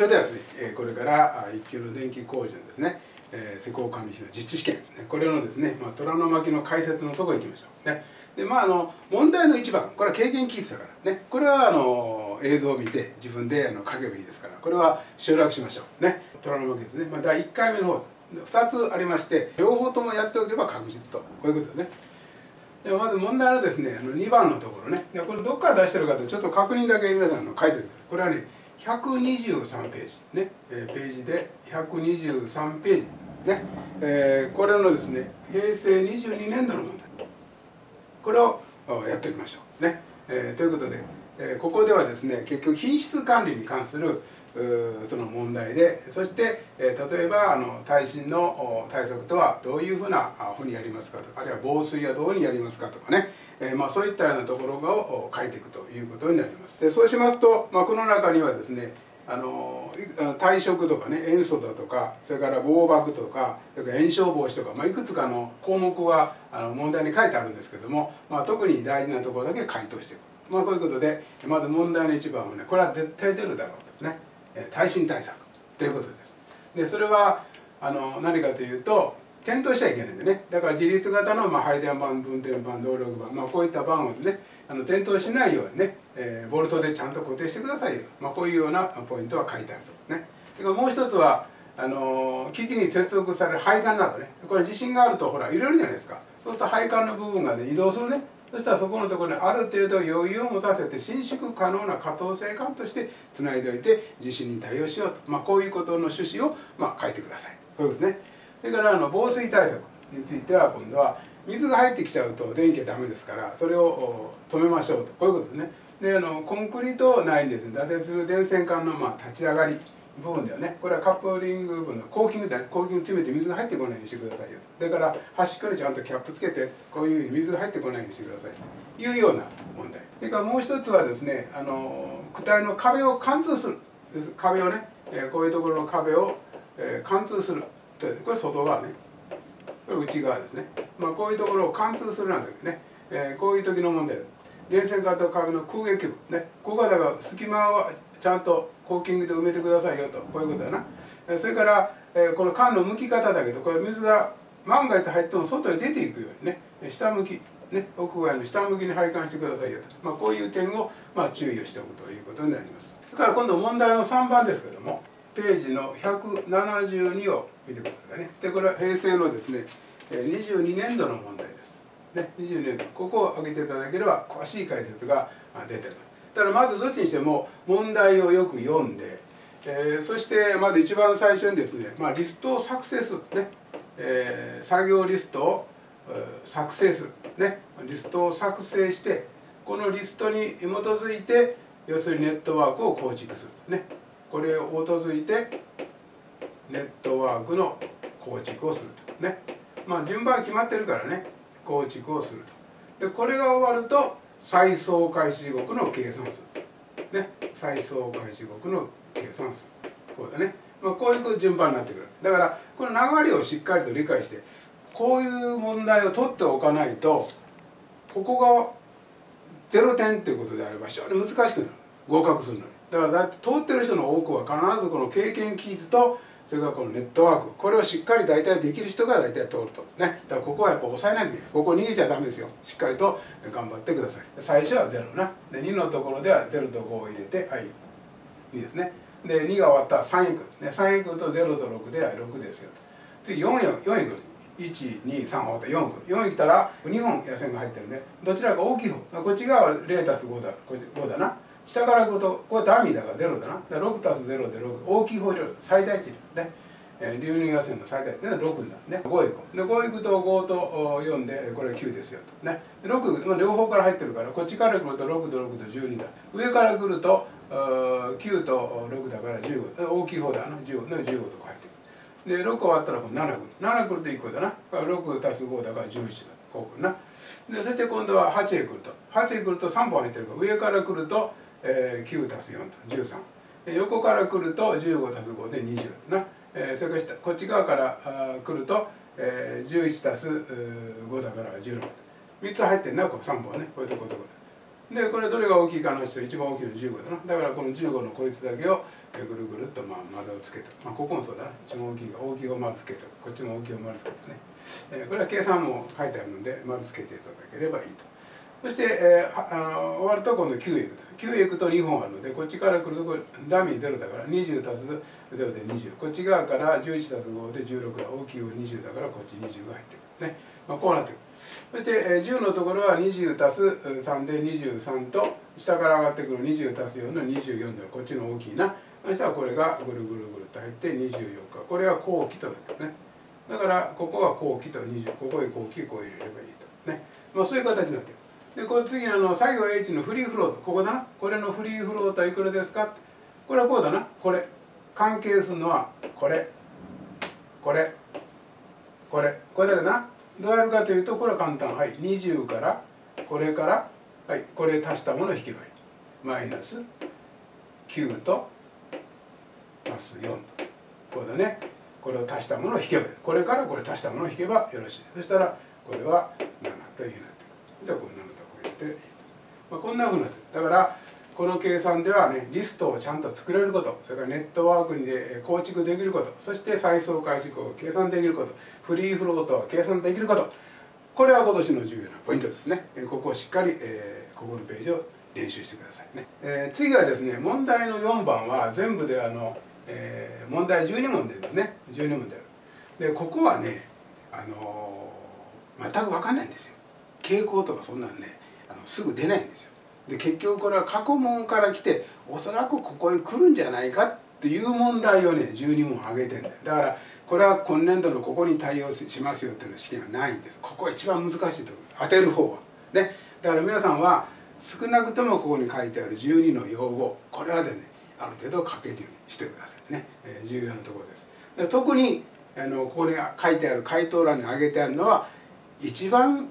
それではですね、えこれから一級の電気工事のですね、え施工管理士の実地試験これのですね、まあ、虎の巻の解説のところ行きましょうね。でまああの問題の一番これは経験記述だからね。これはあの映像を見て自分であの書けばいいですからこれは省略しましょうね。虎の巻ですね、まあ、第1回目の方2つありまして両方ともやっておけば確実と。こういうことですね。でまず問題のですねあの2番のところね。これどこから出してるかとちょっと確認だけ皆さんの書いてるこれはね123ページね、えページで123ページね、えー、これのですね平成22年度の問題。これをやっていきましょうね、えー、ということで、え、ここではですね結局品質管理に関するその問題でそして、え、例えばあの耐震の対策とはどういうふうなふうにやりますかとかあるいは防水はどうにやりますかとかね、え、まあ、そういったようなところを書いていくということになります。でそうしますと、まあ、この中にはですねあの退職とかね塩素だとかそれから防爆とかそれから炎症防止とか、まあ、いくつかの項目はあの問題に書いてあるんですけども、まあ、特に大事なところだけ回答していく、まあ、こういうことでまず問題の一番はねこれは絶対出るだろうとね耐震対策ということです。でそれはあの何かというと点灯しちゃいけないんでね。だから自立型の、まあ、配電盤分電盤動力盤、まあ、こういった盤をねあの点灯しないようにね、えー、ボルトでちゃんと固定してくださいよ、まあ、こういうようなポイントは書いてあるとねそれからもう一つはあの機器に接続される配管などね。これ地震があるとほら揺れるじゃないですか。そうすると配管の部分がね移動するね。そしたらそこのところにある程度余裕を持たせて伸縮可能な可動性管としてつないでおいて地震に対応しようと、まあ、こういうことの趣旨を、まあ、書いてください。こういうことですね。それからあの防水対策については今度は水が入ってきちゃうと電気はダメですからそれを止めましょうと。こういうことですね。であのコンクリート内にですね。打電する電線管のまあ立ち上がり。部分ではね。これはカップリング部分のコーキングでコーキング詰めて水が入ってこないようにしてくださいよ。だから端っこにちゃんとキャップつけてこういうふうに水が入ってこないようにしてくださいと。いうような問題。それからもう一つはですねあの躯体の壁を貫通する。壁をね、えこういうところの壁を、え貫通する。これ外側ね。これ内側ですね、まあ、こういうところを貫通するなんてね、えこういう時の問題。電線管と壁の空撃部。ね。ここはだから隙間をちゃんとコーキングで埋めてくださいよとこういうことだな。それから、えこの缶の向き方だけどこれ水が万が一入っても外へ出ていくようにね。下向きね屋外の下向きに配管してくださいよと、まあ、こういう点を、まあ、注意をしておくということになります。それから今度問題の3番ですけどもページの172を見てくださいね。でこれは平成のですね22年度の問題です。ね、22年度。ここを挙げていただければ詳しい解説が出てます。だからまずどっちにしても問題をよく読んで、えー、そしてまず一番最初にですね、まあ、リストを作成するね、えー、作業リストを作成するね。リストを作成してこのリストに基づいて要するにネットワークを構築するね。これを基づいてネットワークの構築をするとね。まあ順番決まってるからね。構築をすると。でこれが終わると再総開始国の計算数。ね。再総開始国の計算数。こうだね、まあ、こういう順番になってくる。だからこの流れをしっかりと理解してこういう問題を取っておかないとここが0点っていうことであれば非常に難しくなる。合格するのに。だからだって通ってる人の多くは必ずこの経験記述とそれからこのネットワークこれをしっかり大体できる人が大体通ると。ね。だからここはやっぱ抑えなきゃいけない。ここ逃げちゃダメですよ。しっかりと頑張ってください。最初は0な。で2のところでは0と5を入れてはい。2ですね。で2が終わったら3いく、ね、3いくと0と6では6ですよ。次4よ4いく。123終わった4く。4いったら2本野線が入ってるね。どちらか大きい方。こっち側は0たす5だ。5だな。下から来るとこれダミーだから0だな。だ6たす0で6大きい方入れる最大値ね。えー、流入野線の最大。値で6になるね。5いくで5いくと5と4でこれは9ですよと。ね。6、まあ、両方から入ってるからこっちから来ると6と6と12だ。上から来ると9と6だから15大きい方だな。15ね15とか入ってくる。で6終わったら7来る。7来ると1個だな。6たす5だから11だ。こう来るな。でそして今度は8へ来ると。8へ来ると3本入ってるから上から来るとえー、9たす4と13横から来ると15たす5で20な、えー、それからこっち側からあ来ると、えー、11たす5だから16と3つ入ってんなこ3本ね。こういうとことこでこれどれが大きいかの人一番大きいの15だな。だからこの15のこいつだけをぐるぐるっとまあ丸をつけて、まあ、ここもそうだな。一番大きい大きいを丸つけてこっちも大きいを丸つけてね、えー、これは計算も書いてあるので丸つけていただければいいと。そして、えー、あの終わると今度9へ行くと9へ行くと2本あるのでこっちから来るとこダミー0だから20足す0で20こっち側から11足す5で16だ大きいを20だからこっち20が入ってくる。ね、まあ、こうなってくる。そして、えー、10のところは20足す3で23と下から上がってくる20足す4の24でこっちの大きいな。そしたらこれがぐるぐるぐるっと入って24日。これは後期となってるね。だからここは後期と20ここへ後期こう入れればいいと。ね。まあそういう形になってる。でこの次のの作業 H のフリーフロート。ここだな。これのフリーフロートはいくらですか？これはこうだな。これ。関係するのはこれ。これ。これ。これだけな。どうやるかというとこれは簡単。はい。20からこれからはい。これ足したものを引けばいい。マイナス9と足す4と。これだね。これを足したものを引けばいい。これからこれ足したものを引けばよろしい。そしたらこれは7というふうになってくる。じゃあこれとこうやっていいと、まあ、こんなふうになってだからこの計算ではねリストをちゃんと作れることそれからネットワークで構築できることそして再送開始項を計算できることフリーフロートを計算できること。これは今年の重要なポイントですね。ここをしっかり、えー、ここのページを練習してくださいね、えー、次はですね問題の4番は全部であの、えー、問題12問でね。12問である。でここはねあのー、全く分かんないんですよ。傾向とかそんなんね。すぐ出ないんですよ。で結局これは過去問から来ておそらくここへ来るんじゃないかっていう問題をね12問挙げてんだよ。だからこれは今年度のここに対応しますよっていうの試験はないんです。ここが一番難しいところ。当てる方は。ね。だから皆さんは少なくともここに書いてある12の用語これはでねある程度書けるようにしてくださいね、えー、重要なところです。で特にあのここに書いてある回答欄に挙げてあるのは一番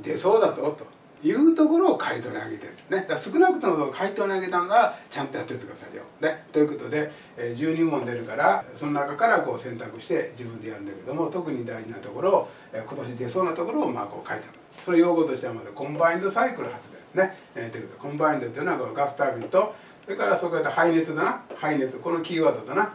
出そうだぞと。いうところを回答に挙げてる。ね。少なくとも回答に挙げたのはちゃんとやっておいてくださいよ、ね、ということで、えー、12問出るからその中からこう選択して自分でやるんだけども特に大事なところを、えー、今年出そうなところをまあこう書いてあるその用語としてはまずコンバインドサイクル発電。ね、えー、ということでコンバインドっていうのはこのガスタービンとそれからそこで排熱だな。排熱。このキーワードだな。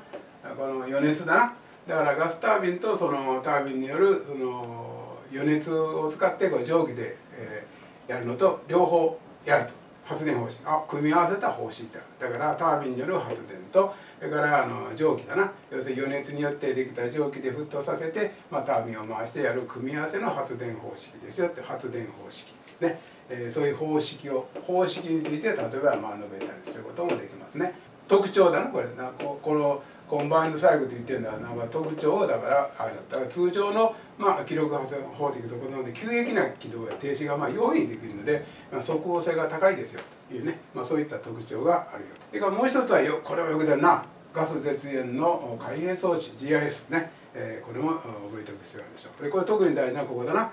この余熱だな。だからガスタービンとそのタービンによるその余熱を使ってこう蒸気で、えーやるのと両方やると。発電方針。あ組み合わせた方針である。だからタービンによる発電とそれからあの蒸気だな。要するに余熱によってできた蒸気で沸騰させて、まあ、タービンを回してやる組み合わせの発電方式ですよって。発電方式。ね、えー、そういう方式を方式について例えばまあ述べたりすることもできますね。特徴だなこれな。ここのコンバインドサイクルと言ってるのはなんか特徴をだからあれだったら通常の、まあ、記録発電法的ところので急激な起動や停止がまあ容易にできるので、まあ、速報性が高いですよというね、まあ、そういった特徴があるよと。それからもう一つはよこれはよく出るな。ガス絶縁の開閉装置 GIS ね、えー、これも覚えておく必要があるでしょう。でこれ特に大事なここだな。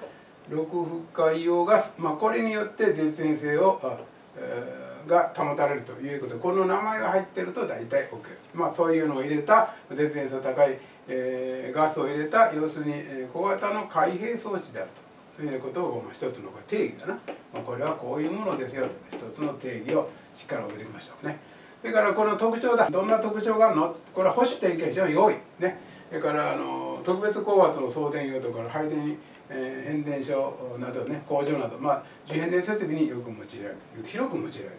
6負荷用ガス、まあ、これによって絶縁性を、えーが保たれるということこの名前が入ってると大体 OK まあそういうのを入れた絶縁性高い、えー、ガスを入れた要するに、小型の開閉装置であると。いうことを、まあ、一つの定義だな、まあ、これはこういうものですよ。と一つの定義をしっかり覚えておきましょうね。それからこの特徴だ。どんな特徴があるの？これは保守点検非常に多い。ね。それからあの特別高圧の送電用とか配電えー、変電所などね工場など、まあ、重変電設備によく用いられる。広く用いられる。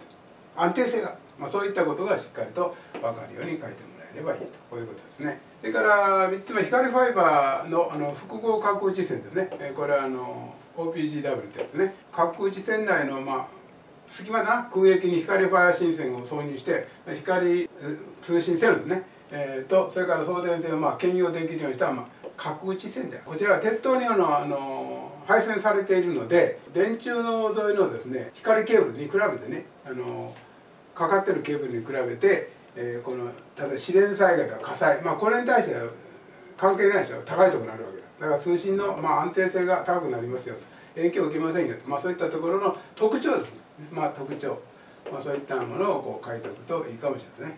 安定性が、まあ、そういったことがしっかりと分かるように書いてもらえればいいと。こういうことですね。それから3つ目光ファイバーのあの複合角打ち線ですね、これはあの OPGW ってやつね。角打ち線内の、まあ、隙間な空液に光ファイア新線を挿入して光通信線ですね、えー、とそれから送電線をまあ兼用できるようにした、まあ、角打ち線でこちらは鉄塔にあのあの配線されているので電柱の沿いのですね光ケーブルに比べてねあのかかってるケーブルに比べて、えー、この例えば自然災害とか火災、まあ、これに対しては関係ないでしょ高いとこになるわけだ。だから通信の、まあ、安定性が高くなりますよと。影響を受けませんよと、まあ、そういったところの特徴ですね、まあ、特徴、まあ、そういったものをこう書いておくといいかもしれないで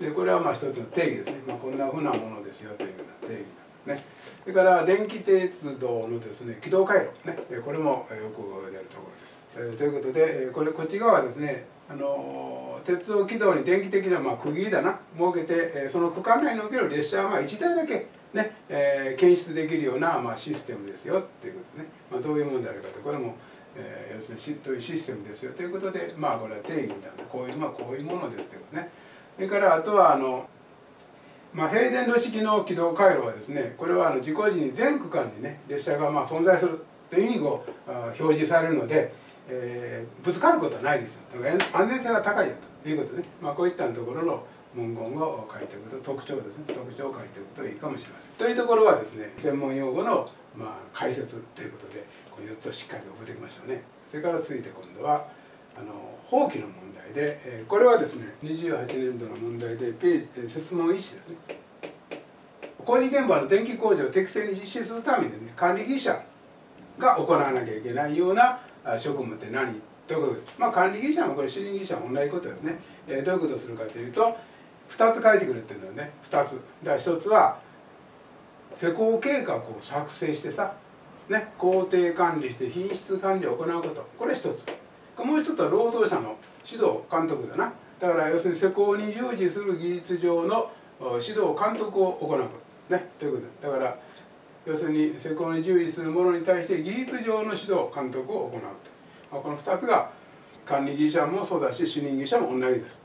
すね。でこれはまあ一つの定義ですね、まあ、こんなふうなものですよというような定義。ね。それから電気鉄道のですね軌道回路ね。これもよく出るところです。えー、ということでこれこっち側はですねあの鉄道軌道に電気的なまあ区切りだな設けて、えその区間内における列車はまあ1台だけね、えー、検出できるようなまあシステムですよっていうことね、まあ、どういうものであるかとこれも、えー、要するにどういうシステムですよということでまあこれは定義みたいなこういうまあこういうものですけどね。それからあとはあのまあ、平電路式の軌道回路はですねこれはあの事故時に全区間にね列車がまあ存在するというふうにこう表示されるので、えー、ぶつかることはないですよ。安全性が高いよということで、ね、まあ、こういったところの文言を書いておくと特徴ですね。特徴を書いておくといいかもしれません。というところはですね専門用語のまあ解説ということでこの4つをしっかり覚えておきましょうね。それから続いて今度はあの法規の問題で、えー、これはですね28年度の問題でページ、えー、説問1ですね工事現場の電気工事を適正に実施するためにね管理技者が行わなきゃいけないような職務って何？ということ？で、まあ、管理技者もこれ主任技者も同じことですね、えー、どういうことをするかというと2つ書いてくれっていうのはね。2つ。だから1つは施工計画を作成してさ、ね、工程管理して品質管理を行うこと。これ1つ。もう1つは労働者の指導監督だな。だから要するに施工に従事する技術上の指導監督を行う。ねということ。だから要するに施工に従事する者に対して技術上の指導監督を行うと。まあ、この2つが管理技者もそうだし主任技者も同じです。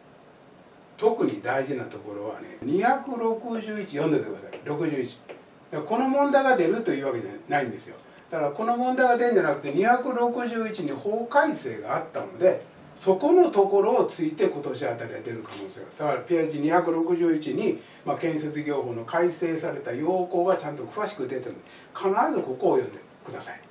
特に大事なところはね261読んでてください61この問題が出るというわけじゃないんですよ。だからこの問題が出るんじゃなくて261に法改正があったのでそこのところをついて今年あたりは出る可能性がある。だからページ261に、まあ、建設業法の改正された要項がちゃんと詳しく出てる必ずここを読んでください。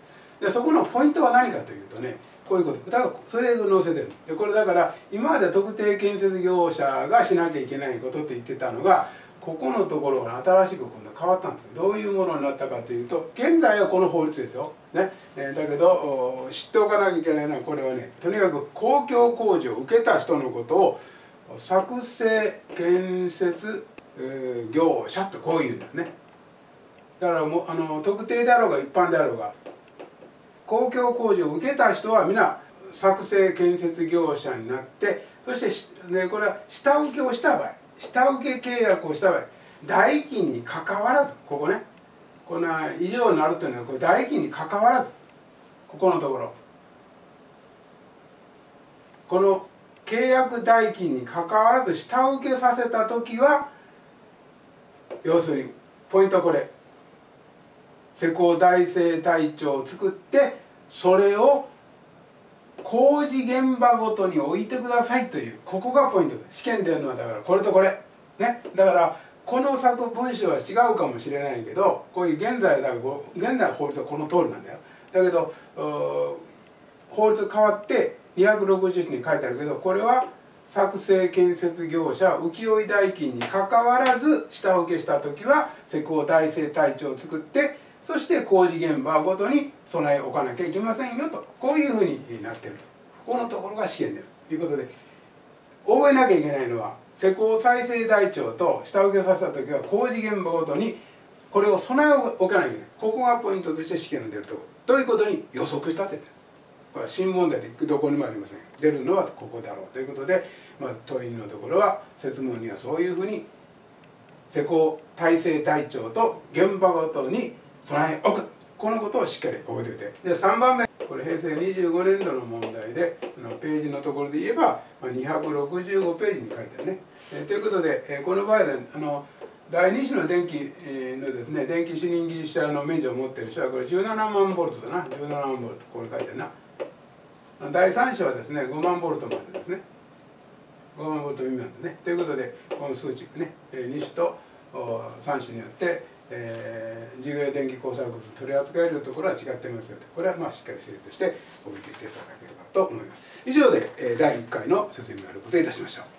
でそこのポイントは何かというとねこういうこと。だからそれで載せてるでこれだから今まで特定建設業者がしなきゃいけないことって言ってたのがここのところが新しく今度変わったんですどういうものになったかというと現在はこの法律ですよ、ね。え、だけど知っておかなきゃいけないのはこれはねとにかく公共工事を受けた人のことを作成建設、えー、業者とこういうんですね。だからもうあの特定であろうが一般であろうが公共工事を受けた人は皆作成建設業者になってそして、ね、これは下請けをした場合。下請け契約をした場合代金にかかわらずここねこんな以上になるというのはこれ代金にかかわらずここのところ。この契約代金にかかわらず下請けさせた時は要するにポイントはこれ。施工大生隊長を作ってそれを工事現場ごとに置いてくださいという。ここがポイント。です試験でやるのはだからこれとこれ。ね。だからこの作文章は違うかもしれないけどこういう現在だから現在の法律はこの通りなんだよ。だけど法律変わって260に書いてあるけどこれは作成建設業者請負代金にかかわらず下請けした時は施工大生隊長を作ってそして工事現場ごとに備え置かなきゃいけませんよと。こういうふうになってると。このところが試験である。ということで覚えなきゃいけないのは施工再生台帳と下請けさせた時は工事現場ごとにこれを備え置かなきゃいけない。ここがポイントとして試験の出るところということに予測立ててこれは新問題でどこにもありません。出るのはここだろうということで、まあ、問いのところは説問にはそういうふうに施工体制台帳と現場ごとに備え置くこのことをしっかり覚えておいて。で3番目これ平成25年度の問題でページのところで言えば265ページに書いてあるね。えということでえこの場合はあの第2種の電気のですね電気主任技術者の免除を持っている人はこれ17万ボルトだな。17万ボルトこれ書いてあるな。第3種はですね5万ボルトまでですね。5万ボルト未満でね。ということでこの数値ね2種と3種によってえー、事業電気工作物取り扱えるところは違ってますよと。これはまあしっかり整理として覚えていていただければと思います。以上で、えー、第1回の説明を終わることいたしましょう。